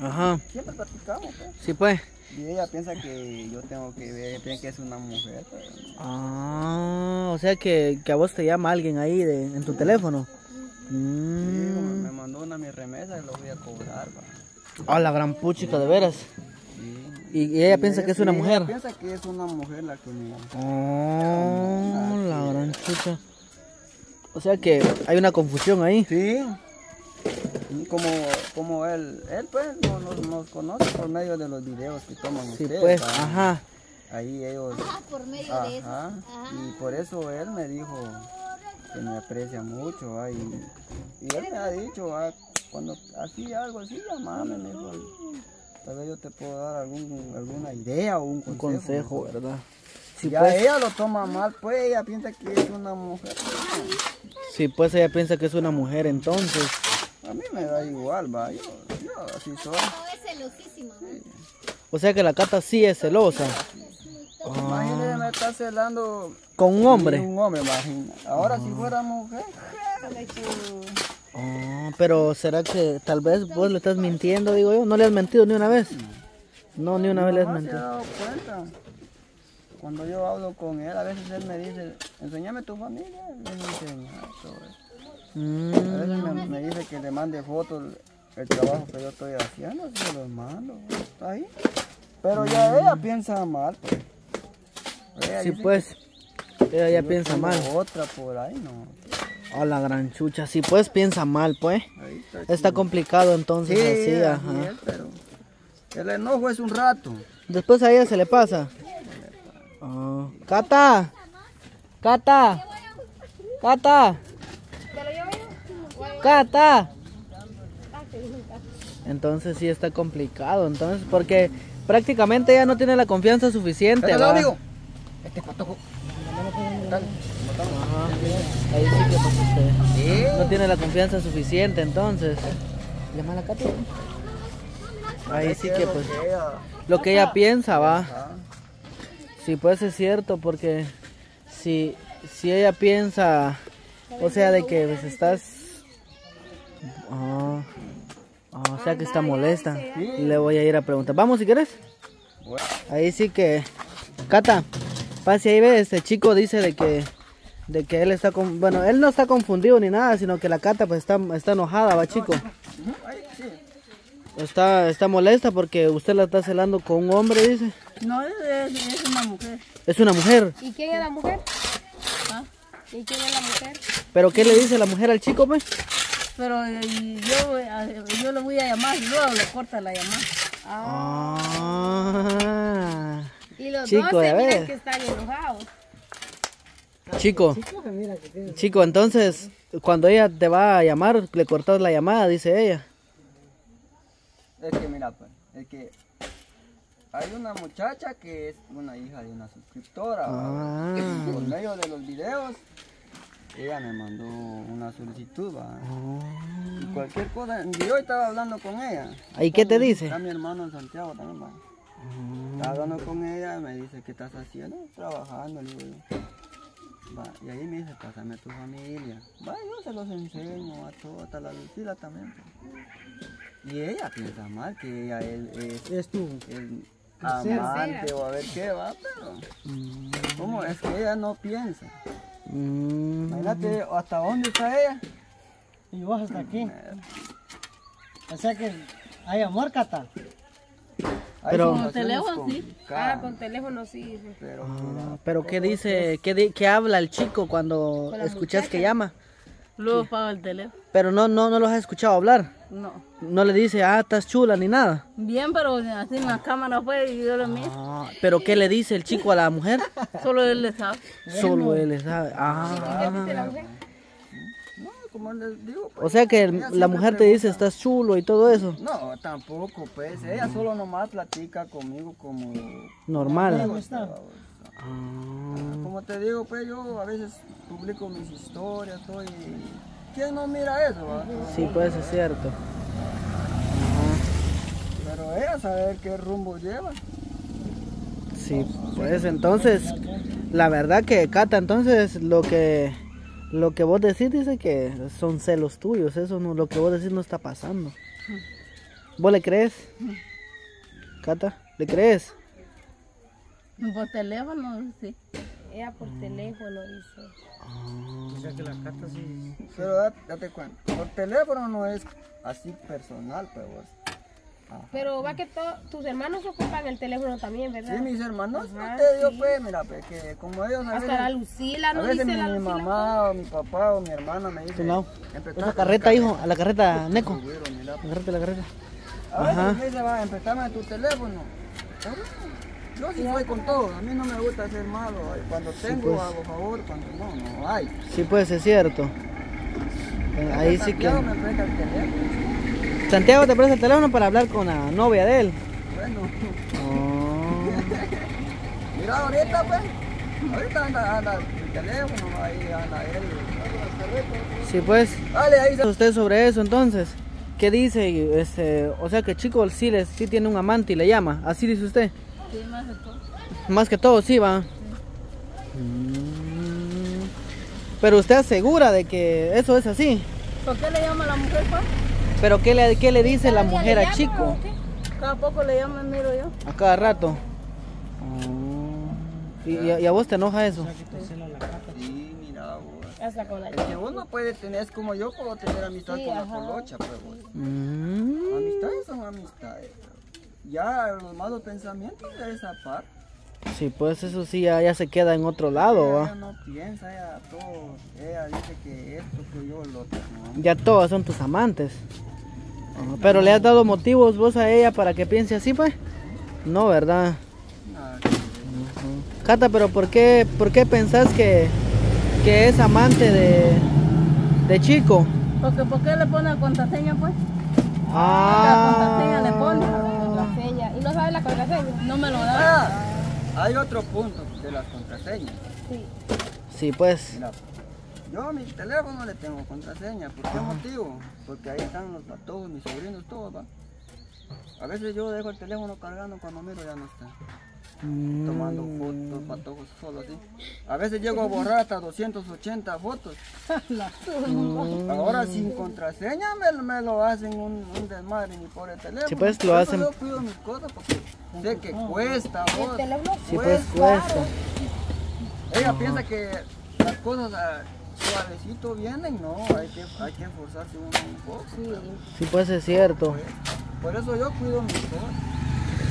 Ajá. Siempre platicamos, pues. Sí, pues. Y ella piensa que yo tengo que ver, piensa que es una mujer, pero no. Ah, o sea que, que a vos te llama alguien ahí de, en tu teléfono. Sí, me, Mm. me mandó una mi remesa y lo voy a cobrar. Ah, la gran puchica, de veras. Sí. Y, y ella piensa que es una sí, mujer. Ella piensa que es una mujer la que me... Oh, la gran chucha. O sea que hay una confusión ahí. Sí. Como, como él, él pues nos, nos- nos conoce por medio de los videos que toman Sí, ustedes. pues, va. ajá. Ahí ellos... Ah, por medio de eso. Ajá. Y por eso él me dijo que me aprecia mucho. ¿va? Y, y él me ha dicho, ¿va? cuando así algo así, llamame, me dijo. Tal vez yo te puedo dar algún, alguna idea o un Un consejo. consejo, ¿verdad? Sí, ya pues. ella lo toma mal, pues ella piensa que es una mujer. Sí, pues ella piensa que es una mujer entonces. A mí me da igual, va. Yo, yo así soy. No, es celosísima. O sea que la Cata sí es celosa. Imagínate, me está celando Con un hombre. Un hombre, imagina. Ahora si fuera mujer, Oh, pero será que tal vez vos le estás mintiendo, digo yo. ¿No le has mentido ni una vez? No, ni una vez le has mamá se ha mentido. dado cuenta. Cuando yo hablo con él, a veces él me dice, enséñame tu familia. Y él me enseña todo eso. Mm, A veces me, me dice que le mande fotos el trabajo que yo estoy haciendo, se los mando. Está ahí. Pero ya ella piensa mal. pues. Ella sí, pues. Ella ya piensa mal. Otra por ahí, no. Oh, la gran chucha. Sí, pues piensa mal, pues. Ahí está. Está complicado entonces Sí, así, ajá. pero el enojo es un rato. Después a ella se le pasa. Ah, Cata. Cata. Cata. Cata. Entonces sí está complicado, entonces, porque prácticamente ella no tiene la confianza suficiente. Pero ¿va? amigo, este patojo. Ajá. Ahí sí que pues, este, Sí. no tiene la confianza suficiente, entonces. Llama a la Cata. Ahí sí que pues lo que ella piensa, va. Sí, pues es cierto, porque si, si ella piensa, o sea, de que pues, estás... Ah, ah, o sea, que está molesta. Le voy a ir a preguntar. Vamos, si quieres. Ahí sí que... Cata, pase ahí, ve, este chico dice de que... De que él está con... Bueno, él no está confundido ni nada, sino que la Cata pues está, está enojada, va, chico. Está, está molesta porque usted la está celando con un hombre, dice. No, es, es- es una mujer. Es una mujer. ¿Y quién es la mujer? ¿Y quién es la mujer? ¿Pero qué le dice la mujer al chico, pues? Pero eh, yo, yo le voy a llamar y luego le corta la llamada. Ah. Y los Chico, dos se miran que están enojados. Chico, chico, entonces cuando ella te va a llamar, le cortas la llamada, dice ella. Es que mira, pues, es que hay una muchacha que es una hija de una suscriptora. Ah. Por medio de los videos, ella me mandó una solicitud. ¿va? Y cualquier cosa, yo estaba hablando con ella. ¿Y qué te dice? Está mi hermano en Santiago también, va. Estaba hablando con ella, me dice, ¿qué estás haciendo? Trabajando, le digo yo. Va, y ahí me dice, pásame a tu familia. Va, yo se los enseño a todos, hasta la Lucila también. pues. Y ella piensa mal, que ella él es Es tú. el amante o a ver qué va, pero... ¿Cómo? Es que ella no piensa. Mm. Imagínate hasta dónde está ella. Y vos hasta aquí. O sea que hay amor, Cata. Pero- situaciones teléfono, sí. Ah, con teléfono sí. Pero Ah, pero ¿qué dice? ¿Qué, di- qué habla el chico cuando escuchas que llama? Luego pago el teléfono. Pero no, no, no los has escuchado hablar. No. No le dice, ah, estás chula ni nada. Bien, pero así en la cámara fue y yo lo mismo. Ah, pero ¿qué le dice el chico a la mujer? Solo él le sabe. Solo él le sabe. Ah. no, como les digo, pues, O sea que el- la mujer te dice, estás chulo y todo eso. No, tampoco, pues. Ella solo nomás platica conmigo como... Normal. Ah, Como te digo, pues yo a veces publico mis historias, todo y... ¿Quién no mira eso? va? Sí, pues es cierto. Pero ella sabe qué rumbo lleva. Sí, pues entonces, la verdad que Cata, entonces lo que lo que vos decís dice que son celos tuyos, eso no, lo que vos decís no está pasando. ¿Vos le crees? Cata, ¿le crees? Por teléfono, sí. Ella por teléfono dice. O sea que la Cata sí. Pero date, date cuenta, por teléfono no es así personal, pues vos. Pero va que tus hermanos ocupan el teléfono también, ¿verdad? Sí, mis hermanos, Ajá, no te digo sí. pues, mira, pues que como ellos a Hasta la veces, Lucila, a ¿no veces dice mi, la mi Lucila? mamá o mi papá o mi hermana me dicen, lado. empezá Esa a carreta, hijo, a la carreta, Neco. Mira, La carreta, la carreta. A veces Ajá. me dice, va, empezame tu teléfono. Bueno. Yo sí soy con todo, a mí no me gusta hacer malo. Cuando tengo pues. hago favor, cuando no, no hay. Sí, pues es cierto. Eh, Ahí sí que. Santiago me presta el teléfono. Santiago te presta el teléfono para hablar con la novia de él. Bueno, Oh. mira ahorita pues, ahorita anda, anda el teléfono, ahí anda él. Sí, pues. Dale, ahí usted sobre eso entonces? ¿Qué dice? Este, o sea que chico sí, les, sí tiene un amante y le llama. ¿Así dice usted? Sí, más de todo. Más que todo, sí, va. Mm. Pero usted asegura de que eso es así. ¿Por qué le llama a la mujer, pues? Pero ¿qué le, qué le dice la ¿Cada día mujer le a llama chico? Cada poco le llaman, miro yo. A cada rato. Oh. ¿Y, y a, y a vos te enoja eso? Sí, mira vos. La Es que uno puede tener, es como yo puedo tener amistad Sí, con la ajá. colocha, pues vos. Mm. Amistades son amistades. Ya los malos pensamientos de esa parte. Sí, pues eso sí ya, ya se queda en otro lado, ella va. no piensa, ella todo, ella dice que esto, que yo, lo otro, ¿no? Ya todas son tus amantes. Pero le has dado motivos vos a ella para que piense así, pues. No, ¿verdad? Nada, Cata, pero ¿por qué, por qué pensás que, que es amante de, de chico? Porque ¿por qué le pone la contraseña, pues? Ah, contraseña le pone. Contraseña? No me lo da. Ah, hay otro punto de las contraseñas. Sí. Sí, pues. Mira, yo a mi teléfono le tengo contraseña. ¿Por qué motivo? Porque ahí están los patojos, mis sobrinos, todos, va. A veces yo dejo el teléfono cargando cuando miro ya no está. Mm, Tomando fotos, patojos, solo así. A veces llego a borrar hasta 280 fotos. Ahora sin contraseña me, me lo hacen un, un desmadre mi pobre teléfono. Sí, pues, lo Por eso hacen- Yo cuido mis cosas porque sé que cuesta. El vos. teléfono Sí, pues cuesta. Ella piensa que las cosas ah, suavecito vienen, no, hay que, hay que esforzarse uno un poco. Sí, pues es cierto. Por eso yo cuido mis cosas.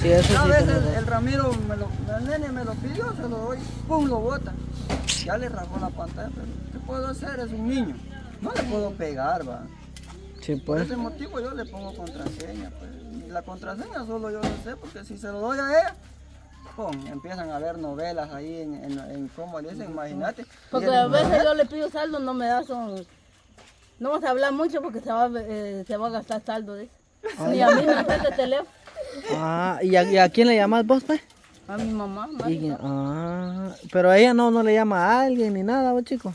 Sí, eso A sí. veces el Ramiro, me lo, el nene me lo pidió, se lo doy, pum, lo bota. Ya le rajó la pantalla, pero ¿qué puedo hacer? Es un niño. No le puedo pegar, va. Sí, Por pues. ese motivo yo le pongo contraseña, pues. Y la contraseña solo yo lo sé, porque si se lo doy a ella, pum, empiezan a ver novelas ahí en, en, en cómo le dicen, imagínate. Porque a veces yo le pido saldo, no me da son... No vamos a hablar mucho porque se va, a- eh, se va a gastar saldo. dice. Ni a mí me presta el teléfono. Ah, ¿y a, y a quién le llamas vos, pues? A mi mamá. Y- ah, pero ella no, no le llama a alguien ni nada, vos, chico.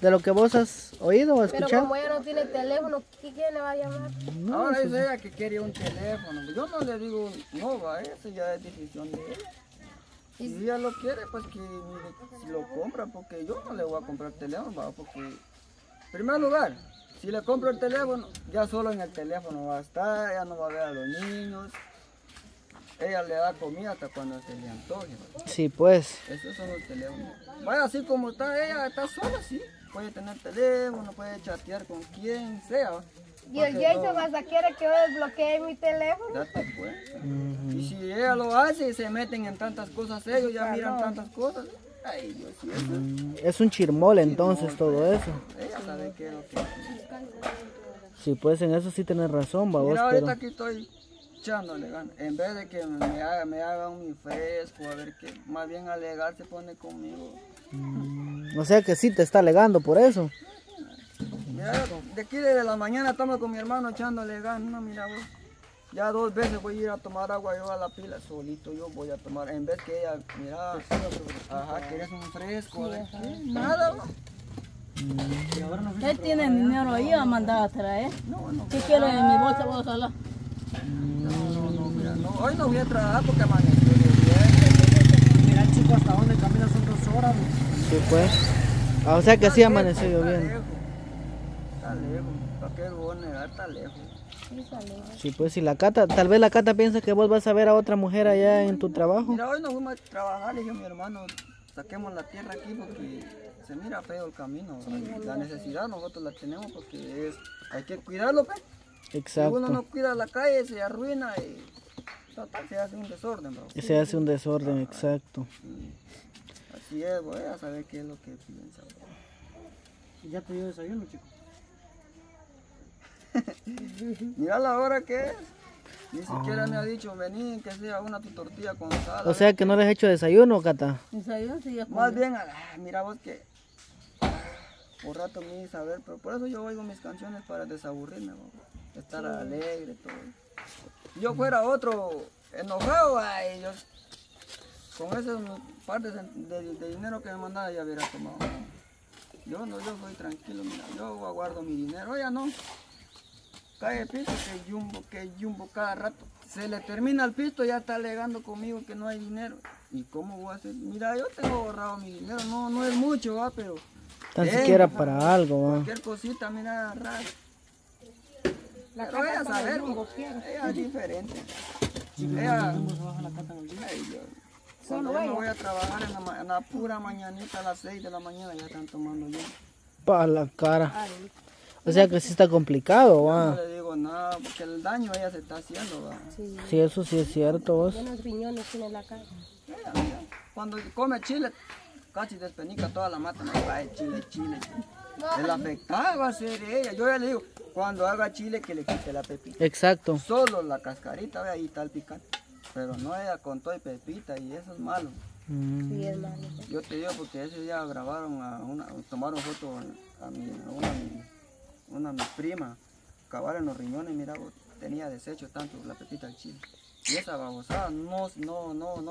De lo que vos has oído o Pero escuchado. como ella no tiene teléfono, ¿qui- ¿quién le va a llamar? Ahora es ella que quiere un teléfono. Yo no le digo, no, va, eso ya es decisión de ella. Si ella lo quiere, pues que lo compra, porque yo no le voy a comprar teléfono, va, porque, en primer lugar, si le compro el teléfono, ya solo en el teléfono va a estar, ella no va a ver a los niños, ella le da comida hasta cuando se le antoje. Sí, pues. Esos son los teléfonos. Vaya así como está ella, está sola, sí. Puede tener teléfono, puede chatear con quien sea. Y el Jason no- hasta quiere que yo desbloquee mi teléfono. Date cuenta. Y si ella lo hace y se meten en tantas cosas, ellos ya miran tantas cosas. Ay, Dios, y eso, Mm, Es un chirmol entonces todo eso. ella sabe qué es lo que Sí, pues en eso sí tenés razón, babos, Mira, ahorita pero... aquí estoy echándole ganas. En vez de que me haga, me haga un fresco, a ver qué, más bien alegar se pone conmigo. O sea que sí te está alegando por eso. Mira, de aquí desde la mañana estamos con mi hermano echándole ganas. No, mira, vos, ya dos veces voy a ir a tomar agua yo a la pila, solito yo voy a tomar. En vez que ella, mira, ajá, quieres un fresco, qué, nada, vos. Él tiene dinero ahí a mandar a traer. No, no, Si quiere en mi bolsa voy a salar. no, no, mira, no, hoy no voy a trabajar porque amaneció bien. Mira, chico, hasta dónde camina son dos horas. Sí, pues. Ah, o sea que sí amaneció lloviendo. Está lejos, está lejos, ¿para qué voy a negar? Está lejos. Sí, pues si la Cata, tal vez la Cata piensa que vos vas a ver a otra mujer allá en tu trabajo. Mira, hoy nos fuimos a trabajar, le dije a mi hermano, saquemos la tierra aquí porque se mira feo el camino. la necesidad nosotros la tenemos porque es, hay que cuidarlo, pues. Si uno no Exacto. cuida la calle, se arruina y total, se hace un desorden, bro. Se hace un desorden, exacto. Así es, voy a saber qué es lo que piensa. bro. Y ya te dio desayuno, chico. Mira la hora que es. Ni siquiera me ha dicho, vení, que sea una tu tortilla con sal. O sea que no les he hecho desayuno, Cata. Desayuno sí ya Más bien, ah, mira vos que ah, por rato me hice saber, pero por eso yo oigo mis canciones para desaburrirme, bro. estar alegre, todo. Yo fuera otro enojado, ay, yo con esos par de, dinero que me mandaba ya hubiera tomado. Yo no, yo soy tranquilo, mira, yo aguardo mi dinero, ya no. Cae el pisto, que jumbo, que jumbo cada rato. Se le termina el pisto, ya está alegando conmigo que no hay dinero. ¿Y cómo voy a hacer? Mira, yo tengo ahorrado mi dinero, no, no es mucho, va, pero Tan Ven, siquiera para algo, va. cualquier cosita, mira, raro. Pero ella saber, ella es diferente. Ella, Ay, Dios. Cuando yo me voy a trabajar en la, en la pura mañanita a las 6 de la mañana ya están tomando yo. Pa' la cara. O sea que sí está complicado, No va. le digo nada, porque el daño ella se está haciendo, va. Sí. Sí, eso sí es cierto, vos. Buenos riñones tiene la cara. Ella, Cuando come chile, casi despenica toda la mata, no va chile, chile. El afectado va a ser ella. Yo ya le digo, cuando haga chile que le quite la pepita. Exacto. Solo la cascarita, ve ahí está el picante. Pero no ella con todo y pepita y eso es malo. Mm. Sí, es malo. Yo te digo porque ese día grabaron a una, tomaron foto a, mi, a una, mi- una mi prima, cabal en los riñones, mira, tenía desecho tanto la pepita del chile. Y esa babosada no, no, no, no